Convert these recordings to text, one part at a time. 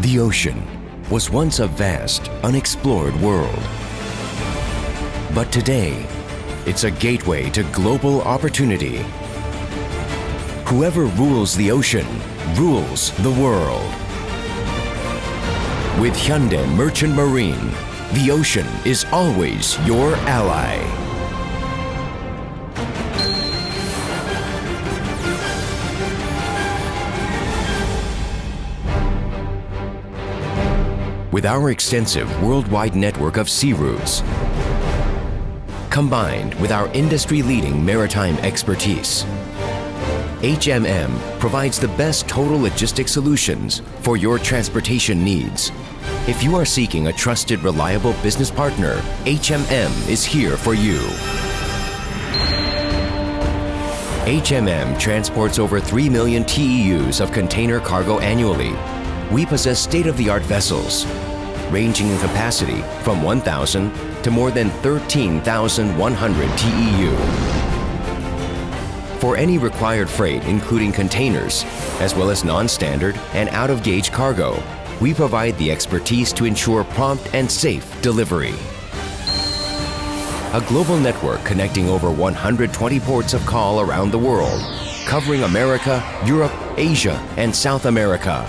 The ocean was once a vast, unexplored world. But today, it's a gateway to global opportunity. Whoever rules the ocean rules the world. With Hyundai Merchant Marine, the ocean is always your ally. With our extensive worldwide network of sea routes, combined with our industry-leading maritime expertise, HMM provides the best total logistic solutions for your transportation needs. If you are seeking a trusted, reliable business partner, HMM is here for you. HMM transports over 3 million TEUs of container cargo annually. We possess state-of-the-art vessels, ranging in capacity from 1,000 to more than 13,100 TEU. For any required freight, including containers, as well as non-standard and out-of-gauge cargo, we provide the expertise to ensure prompt and safe delivery. A global network connecting over 120 ports of call around the world, covering America, Europe, Asia, and South America.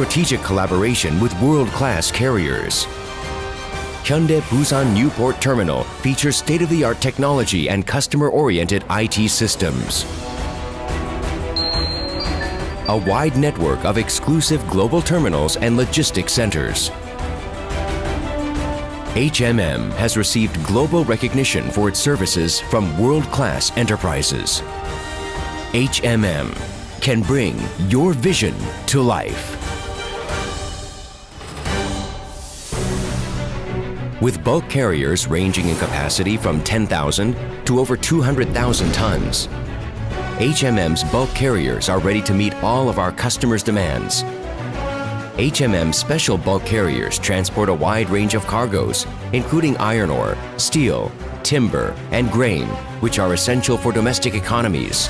Strategic collaboration with world-class carriers. Hyundai Busan Newport Terminal features state-of-the-art technology and customer-oriented IT systems. A wide network of exclusive global terminals and logistics centers. HMM has received global recognition for its services from world-class enterprises. HMM can bring your vision to life. With bulk carriers ranging in capacity from 10,000 to over 200,000 tons, HMM's bulk carriers are ready to meet all of our customers' demands HMM special bulk carriers transport a wide range of cargoes, including iron ore, steel, timber, and grain, which are essential for domestic economies.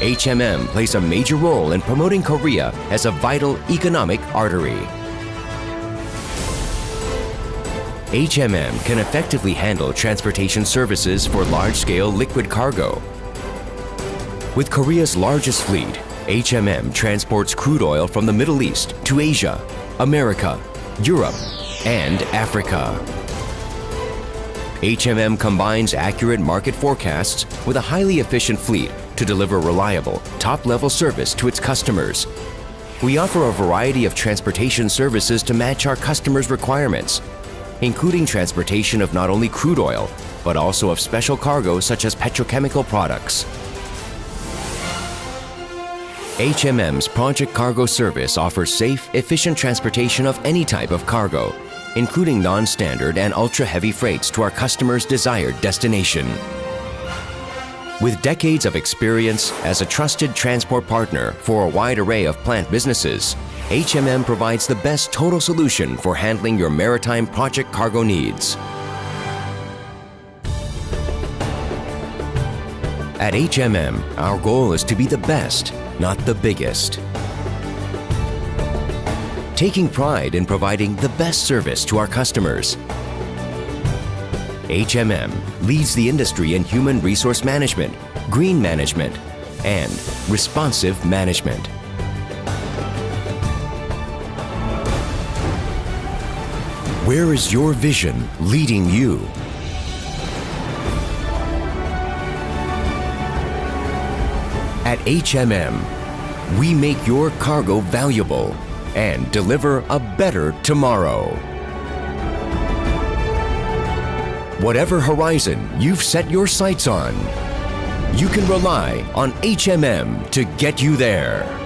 HMM plays a major role in promoting Korea as a vital economic artery. HMM can effectively handle transportation services for large-scale liquid cargo. With Korea's largest fleet, HMM transports crude oil from the Middle East to Asia, America, Europe, and Africa. HMM combines accurate market forecasts with a highly efficient fleet to deliver reliable, top-level service to its customers. We offer a variety of transportation services to match our customers' requirements, including transportation of not only crude oil, but also of special cargo such as petrochemical products. HMM's Project Cargo Service offers safe, efficient transportation of any type of cargo, including non-standard and ultra-heavy freights to our customers' desired destination. With decades of experience as a trusted transport partner for a wide array of plant businesses, HMM provides the best total solution for handling your maritime project cargo needs. At HMM, our goal is to be the best not the biggest. Taking pride in providing the best service to our customers. HMM leads the industry in human resource management, green management, and responsive management. Where is your vision leading you? At HMM, we make your cargo valuable and deliver a better tomorrow. Whatever horizon you've set your sights on, you can rely on HMM to get you there.